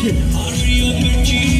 Yeah.